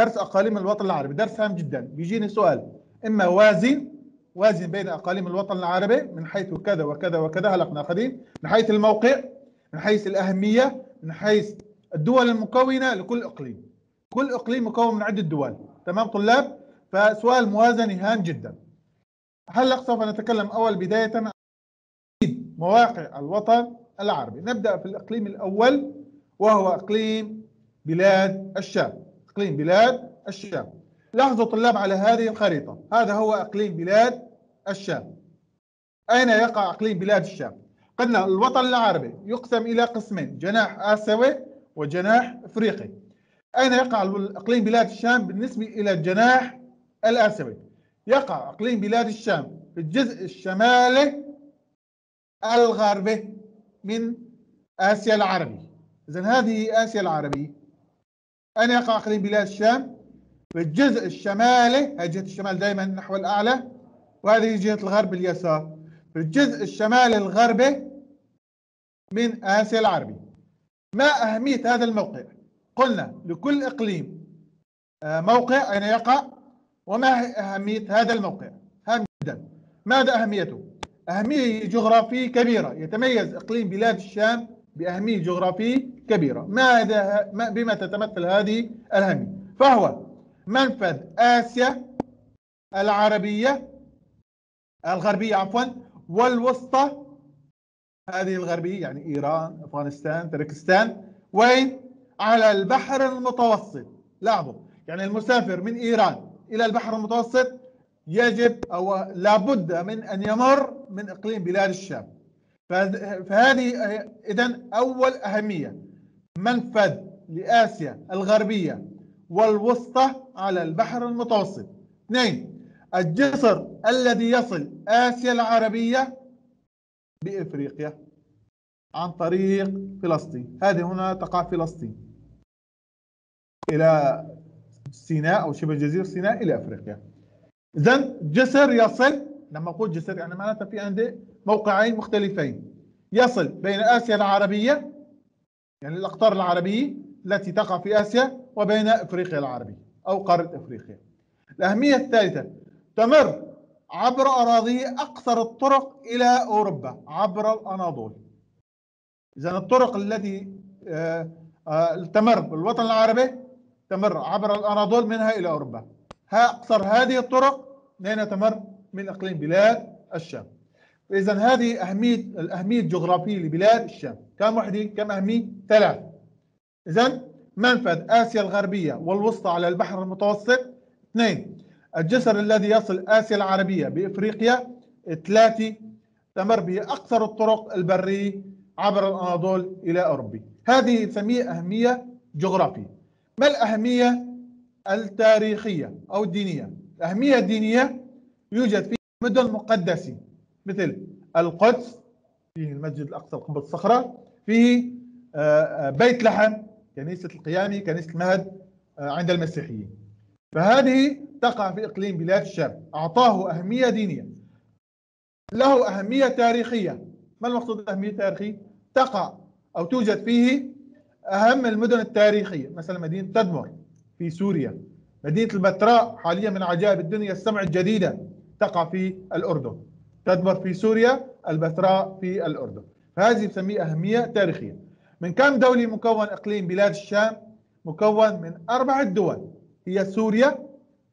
درس أقاليم الوطن العربي. درس هام جدا. بيجيني سؤال. إما وازن وازن بين أقاليم الوطن العربي من حيث كذا وكذا وكذا هلا ناخذين من حيث الموقع من حيث الأهمية من حيث الدول المكونة لكل إقليم. كل إقليم مكون من عدة دول. تمام طلاب؟ فسؤال موازنه هام جدا. هلا سوف نتكلم أول بداية عن مواقع الوطن العربي؟ نبدأ في الإقليم الأول وهو إقليم بلاد الشام. أقليم بلاد الشام. لاحظوا طلاب على هذه الخريطة. هذا هو أقليم بلاد الشام. أين يقع أقليم بلاد الشام؟ قلنا الوطن العربي يقسم إلى قسمين جناح آسيوي وجناح أفريقي. أين يقع أقليم بلاد الشام بالنسبة إلى الجناح الآسيوي؟ يقع أقليم بلاد الشام في الجزء الشمالي الغربي من آسيا العربي. اذا هذه آسيا العربية اين يقع اقليم بلاد الشام في الجزء الشمالي هذه جهة الشمال دائما نحو الأعلى وهذه جهة الغرب اليسار. في الجزء الشمالي الغربي من آسيا العربيه ما أهمية هذا الموقع؟ قلنا لكل إقليم آه، موقع اين يقع وما أهمية هذا الموقع؟ هام جدا. ماذا أهميته؟ أهمية جغرافية كبيرة. يتميز إقليم بلاد الشام بأهمية جغرافية كبيرة. ماذا بما تتمثل هذه الأهمية؟ فهو منفذ آسيا العربيه الغربية عفوا والوسطى هذه الغربية يعني إيران أفغانستان تركستان. وين؟ على البحر المتوسط. لاحظوا يعني المسافر من إيران إلى البحر المتوسط يجب أو لابد من أن يمر من إقليم بلاد الشام. فهذه اذا أول أهمية. منفذ لآسيا الغربية والوسطى على البحر المتوسط. اثنين الجسر الذي يصل آسيا العربية بإفريقيا عن طريق فلسطين. هذه هنا تقع فلسطين. إلى سيناء أو شبه جزيرة سيناء إلى إفريقيا. اذا جسر يصل لما أقول جسر يعني معناتها في عندي موقعين مختلفين يصل بين آسيا العربية يعني الأقطار العربية التي تقع في آسيا وبين إفريقيا العربية أو قارة إفريقيا. الأهمية الثالثة تمر عبر اراضيه أقصر الطرق إلى أوروبا عبر الأناضول. اذا الطرق التي آه، آه، تمر بالوطن العربي تمر عبر الأناضول منها إلى أوروبا. ها أقصر هذه الطرق من تمر من إقليم بلاد الشام. اذا هذه أهمية الأهمية الجغرافية لبلاد الشام. كم وحده كم أهمية؟ ثلاث. اذا منفذ آسيا الغربية والوسطى على البحر المتوسط. اثنين الجسر الذي يصل آسيا العربية بإفريقيا. ثلاثة تمر به اقصر الطرق البرية عبر الأناضول إلى أوروبا. هذه نسميها أهمية جغرافية. ما الأهمية التاريخية أو الدينية؟ الأهمية الدينية يوجد في مدن مقدسة. مثل القدس فيه المسجد الأقصى قبه الصخرة فيه آه، آه، بيت لحم كنيسة القيامه كنيسة المهد آه، عند المسيحيين. فهذه تقع في إقليم بلاد الشام. أعطاه أهمية دينية. له أهمية تاريخية. ما المقصود اهميه تاريخيه تقع أو توجد فيه أهم المدن التاريخية مثلا مدينة تدمر في سوريا. مدينة البتراء حاليا من عجائب الدنيا السبع الجديدة تقع في الأردن. تدمر في سوريا البتراء في الأردن. فهذه تسميه أهمية تاريخية. من كم دولة مكون إقليم بلاد الشام؟ مكون من أربعة دول. هي سوريا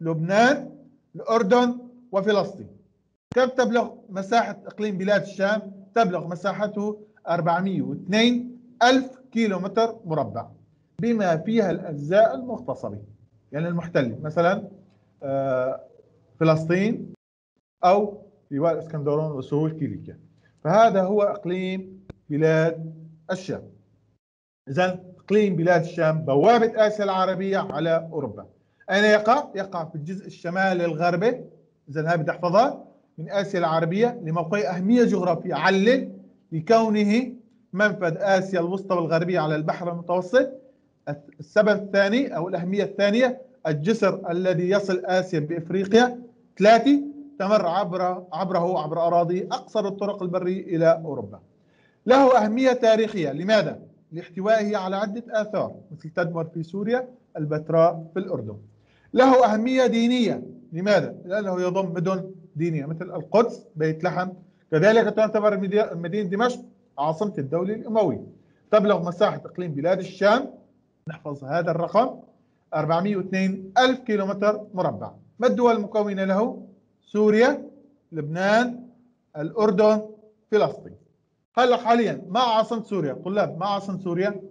لبنان الأردن وفلسطين. كم تبلغ مساحة إقليم بلاد الشام؟ تبلغ مساحته 402 ألف كيلومتر مربع. بما فيها الأجزاء المغتصبة يعني المحتلة مثلا آه، فلسطين أو لواء الاسكندرون وسهول كيليكيا فهذا هو إقليم بلاد الشام. اذا إقليم بلاد الشام بوابة آسيا العربية على أوروبا. أين يقع؟ يقع في الجزء الشمالي الغربي. اذا هذا بدي أحفظها. من آسيا العربية لموقع أهمية جغرافية. علل لكونه منفذ آسيا الوسطى والغربية على البحر المتوسط. السبب الثاني أو الأهمية الثانية الجسر الذي يصل آسيا بإفريقيا. ثلاثة تمر عبر عبره عبر أراضي أقصر الطرق البرية إلى أوروبا. له أهمية تاريخية. لماذا؟ لاحتوائه على عدة آثار مثل تدمر في سوريا البتراء في الأردن. له أهمية دينية. لماذا؟ لأنه يضم مدن دينية مثل القدس بيت لحم. كذلك تعتبر مدينة دمشق عاصمة الدولة الأموية. تبلغ مساحة إقليم بلاد الشام. نحفظ هذا الرقم. 402 ألف كيلومتر مربع. ما الدول المكونة له؟ سوريا لبنان الأردن فلسطين. هلا حاليا ما عاصمة سوريا؟ طلاب ما عاصمة سوريا؟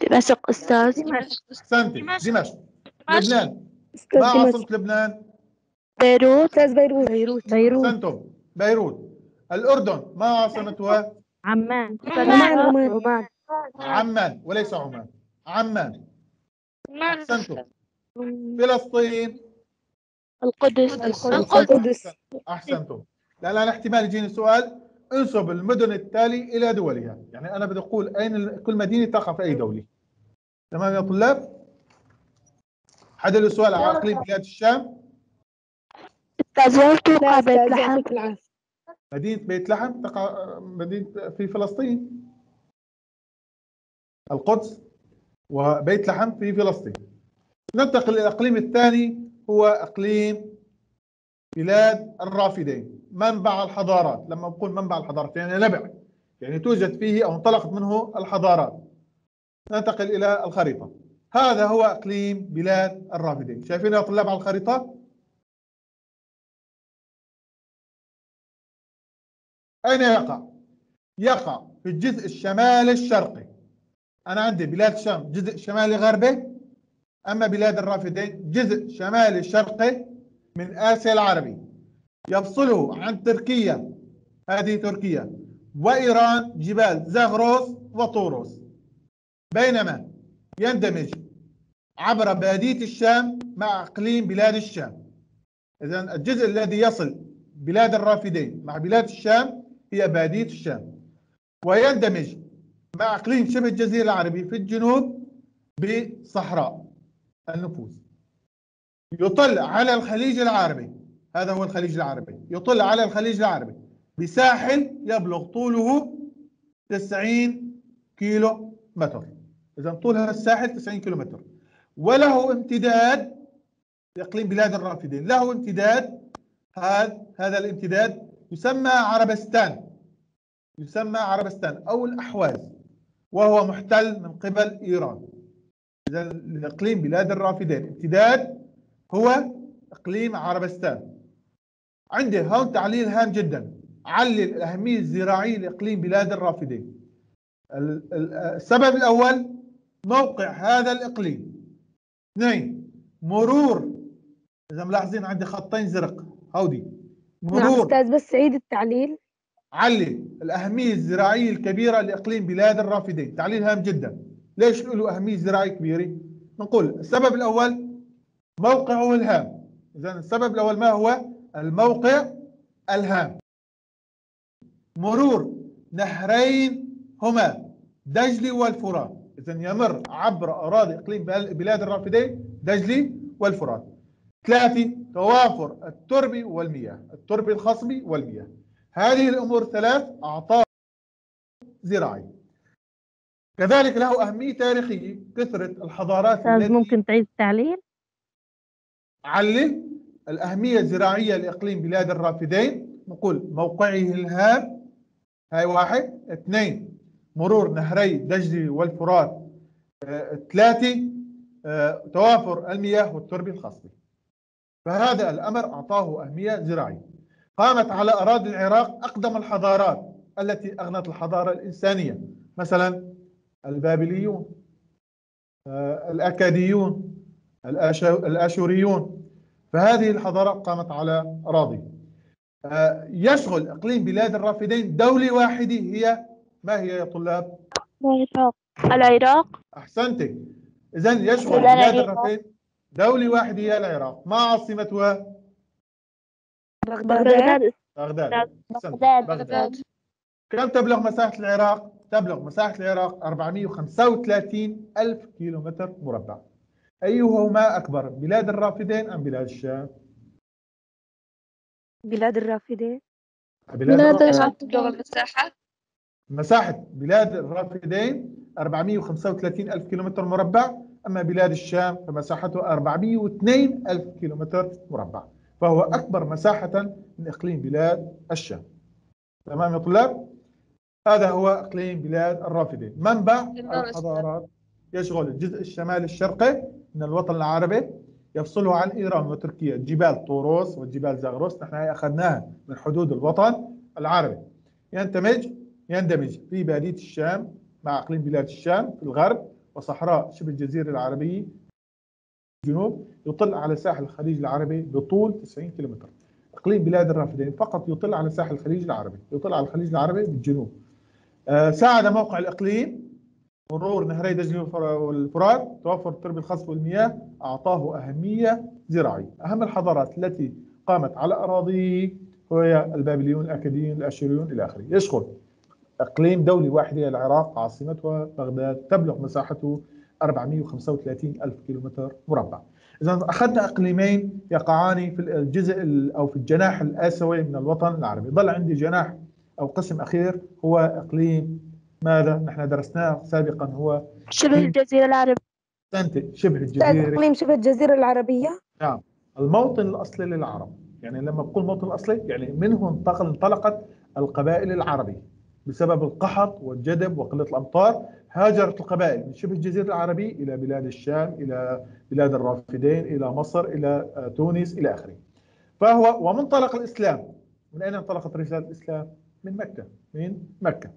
دمشق أستاذ. أحسنتي دمشق. لبنان. ما عاصمة لبنان؟ بيروت. أستاذ بيروت. بيروت. بيروت. أحسنتم بيروت. الأردن ما عاصمتها؟ عمان. عمان. عمان عمان. عمان. وليس عمان. عمان. أحسنتم فلسطين. القدس. القدس. أحسنتم. لا الآن احتمال يجيني سؤال. انسب المدن التالي إلى دولها. يعني أنا بدي أقول أين ال- كل مدينة تقع في أي دولة. تمام يا طلاب؟ حدا له سؤال على إقليم بلاد الشام؟ لا توقع بيت لحم. مدينة بيت لحم تقع مدينة في فلسطين. القدس وبيت لحم في فلسطين. ننتقل للإقليم الثاني. هو إقليم بلاد الرافدين منبع الحضارات. لما بقول منبع الحضارات يعني نبع يعني توجد فيه أو انطلقت منه الحضارات. ننتقل إلى الخريطة. هذا هو إقليم بلاد الرافدين. شايفين يا طلاب على الخريطة؟ أين يقع؟ يقع في الجزء الشمالي الشرقي. أنا عندي بلاد الشام جزء شمالي غربي. أما بلاد الرافدين جزء شمالي شرقي من آسيا العربي يفصله عن تركيا. هذه تركيا. وإيران جبال زاغروس وطوروس. بينما يندمج عبر بادية الشام مع إقليم بلاد الشام. إذا الجزء الذي يصل بلاد الرافدين مع بلاد الشام هي بادية الشام. ويندمج مع إقليم شبه الجزيرة العربية في الجنوب بصحراء. النفوس. يطل على الخليج العربي. هذا هو الخليج العربي. يطل على الخليج العربي. بساحل يبلغ طوله 90 كيلو متر إذا طول هذا الساحل 90 كيلو متر وله امتداد إقليم بلاد الرافدين له امتداد هذا هذا الامتداد يسمى عربستان. يسمى عربستان أو الأحواز وهو محتل من قبل إيران. إذا الإقليم بلاد الرافدين. امتداد هو إقليم عربستان. عندي هون تعليل هام جدا. علل الأهمية الزراعية لإقليم بلاد الرافدين. ال- ال- السبب الأول موقع هذا الإقليم. اثنين مرور. إذا ملاحظين عندي خطين زرق. هودي. نعم مرور. أستاذ بس عيد التعليل. علل الأهمية الزراعية الكبيرة لإقليم بلاد الرافدين. تعليل هام جدا. ليش له أهمية زراعية كبيرة؟ نقول السبب الأول موقعه الهام. إذا السبب الأول ما هو؟ الموقع الهام. مرور نهرين هما دجلي والفرات. إذا يمر عبر أراضي إقليم بل- بلاد الرافدين دجلي والفرات. ثلاثة توافر التربة والمياه التربة الخصبي والمياه. هذه الأمور ثلاث أعطاه زراعي. كذلك له أهمية تاريخية كثرة الحضارات التي ممكن تعيد التعليل؟ علل الأهمية الزراعية لإقليم بلاد الرافدين. نقول موقعه الهام هاي واحد. اثنين مرور نهري دجلي والفرات. آه، ثلاثة آه، توافر المياه والتربة الخصبي فهذا الأمر أعطاه أهمية زراعية. قامت على أراضي العراق أقدم الحضارات التي أغنت الحضارة الإنسانية. مثلا البابليون الأكاديون الآشوريون فهذه الحضارات قامت على أراضي يشغل إقليم بلاد الرافدين دولة واحدة هي ما هي يا طلاب؟ العراق العراق أحسنتي إذا يشغل. بلاد الرافدين دولة واحدة هي العراق ما عاصمتها؟ بغداد بغداد بغداد أحسنت. بغداد. بغداد كم تبلغ مساحة العراق؟ تبلغ مساحة العراق 435 ألف كيلومتر مربع. أيهما أكبر بلاد الرافدين أم بلاد الشام؟ بلاد الرافدين. بلاد الرافدين. تبلغ المساحة؟ مساحة بلاد الرافدين 435 ألف كيلومتر مربع أما بلاد الشام فمساحته 402 ألف كيلومتر مربع فهو أكبر مساحة من إقليم بلاد الشام. تمام يا طلاب؟ هذا هو إقليم بلاد الرافدين. منبع الحضارات يشغل الجزء الشمالي الشرقي من الوطن العربي يفصله عن إيران وتركيا. جبال طوروس وجبال زاغروس نحن هي أخذناها من حدود الوطن العربي. يندمج يندمج في بادية الشام مع إقليم بلاد الشام في الغرب وصحراء شبه الجزيرة العربية في الجنوب يطل على ساحل الخليج العربي بطول 90 كيلومتر. إقليم بلاد الرافدين فقط يطل على ساحل الخليج العربي يطل على الخليج العربي بالجنوب. ساعد موقع الإقليم مرور نهري دجلة والفر- والفرات توفر التربة الخصب والمياه أعطاه أهمية زراعية. أهم الحضارات التي قامت على أراضيه هي البابليون الأكاديون الأشوريون إلى آخره. يشغل إقليم دولي واحد هي العراق عاصمتها بغداد تبلغ مساحته 435 ألف كيلومتر مربع. إذا أخذنا إقليمين يقعان في الجزء ال- أو في الجناح الآسيوي من الوطن العربي. ضل عندي جناح أو قسم أخير هو إقليم. ماذا؟ نحن درسناه سابقا هو شبه الجزيرة العربية. سنتي شبه الجزيرة. إقليم شبه الجزيرة العربية؟ نعم. الموطن الأصلي للعرب. يعني لما بقول موطن الأصلي يعني منه انتقل انطلقت القبائل العربية؟ بسبب القحط والجدب وقلة الأمطار هاجرت القبائل من شبه الجزيرة العربية إلى بلاد الشام إلى بلاد الرافدين إلى مصر إلى آه، تونس إلى آخره. فهو ومنطلق الإسلام. من أين انطلقت رسالة الإسلام؟ من مكة. من مكة.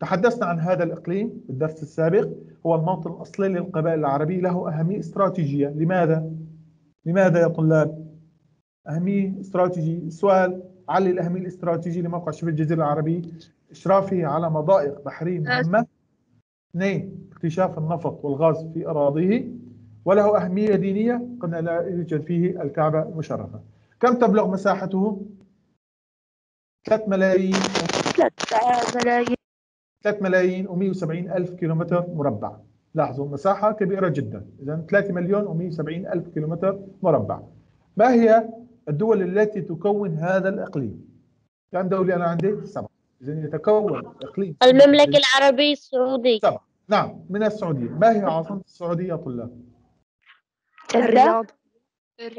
تحدثنا عن هذا الإقليم في الدرس السابق. هو الموطن الأصلي للقبائل العربية. له أهمية استراتيجية. لماذا؟ لماذا يا طلاب؟ أهمية استراتيجية. سؤال علي الأهمية الاستراتيجية لموقع شبه الجزيرة العربية. إشرافه على مضائق بحرية مهمة اثنين اكتشاف النفط والغاز في أراضيه. وله أهمية دينية قلنا لا يوجد فيه الكعبة المشرفة. كم تبلغ مساحته؟ 3 ملايين ثلاثة ملايين. 3 ملايين و170 ألف كيلومتر مربع. لاحظوا مساحة كبيرة جدا. إذا 3 مليون و170 ألف كيلومتر مربع. ما هي الدول التي تكون هذا الإقليم؟ كم دولة أنا عندي سبعة. إذا يتكون إقليم. المملكة العربية السعودية. سبعة. نعم من السعودية. ما هي عاصمة السعودية يا طلاب؟ جدة الرياض.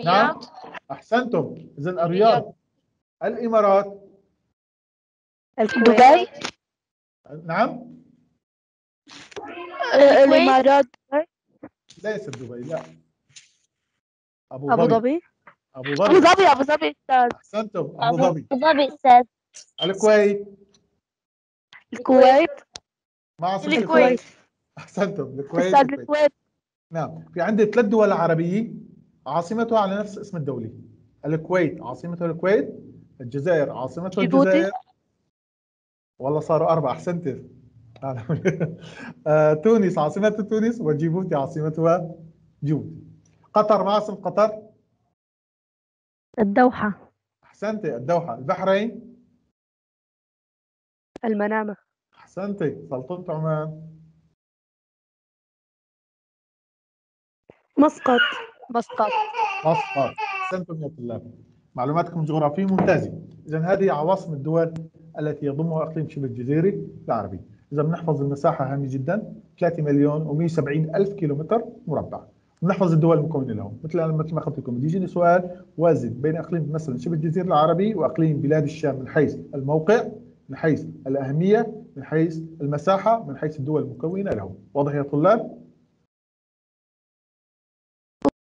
نعم أحسنتم. إذا الرياض. الإمارات. دبي نعم. آه، الإمارات. ليست دبي لا. أبو أبو ظبي. ظبي. أبو أبو ظبي. ظبي أبو ظبي أستاذ. أحسنتم أبو أبو ظبي. ظبي أستاذ. الكويت. الكويت. ما عاصمة الكويت. أحسنتم الكويت أستاذ الكويت. نعم. في عندي ثلاث دول عربية. عاصمتها على نفس اسم الدولة. الكويت عاصمتها الكويت. الجزائر عاصمتها. الجزائر. والله صاروا أربعة أحسنت آه، تونس عاصمتها تونس وجيبوتي عاصمتها جيبوتي قطر ما عاصمة قطر؟ الدوحة. أحسنت الدوحة. البحرين؟ المنامة. أحسنت سلطنة عمان. مسقط. مسقط. مسقط. أحسنتم يا طلاب. معلوماتكم الجغرافية ممتازة. إذا هذه عواصم الدول التي يضمها إقليم شبه الجزيرة العربي. إذا بنحفظ المساحة هامة جدا. 3 مليون و170 ألف كيلومتر مربع. بنحفظ الدول المكونة له مثل أنا مثل ما أخذت لكم بده يجيني سؤال وازن بين إقليم مثلا شبه الجزيرة العربي وإقليم بلاد الشام من حيث الموقع من حيث الأهمية من حيث المساحة من حيث الدول المكونة له واضح يا طلاب؟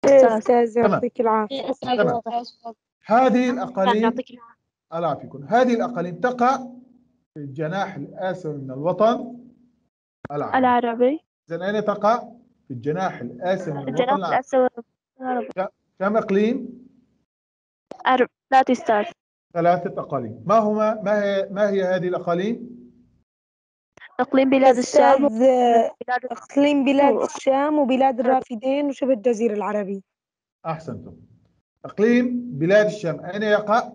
أستاذ تمام. يعطيك العافية. هذه الأقاليم يعطيك العافية. الله يعافيكم هذه الأقاليم تقع في الجناح الآسيوي من الوطن العربي. العربي. إذا أين تقع؟ في الجناح الآسيوي من الوطن العربي. كم إقليم؟ أرب ثلاثة أستاذ. ثلاثة أقاليم. ما هما ما هي ما هي هذه الأقاليم؟ إقليم بلاد الشام وبلاد إقليم بلاد الشام وبلاد الرافدين وشبه الجزيرة العربية. أحسنتم. إقليم بلاد الشام أين يقع؟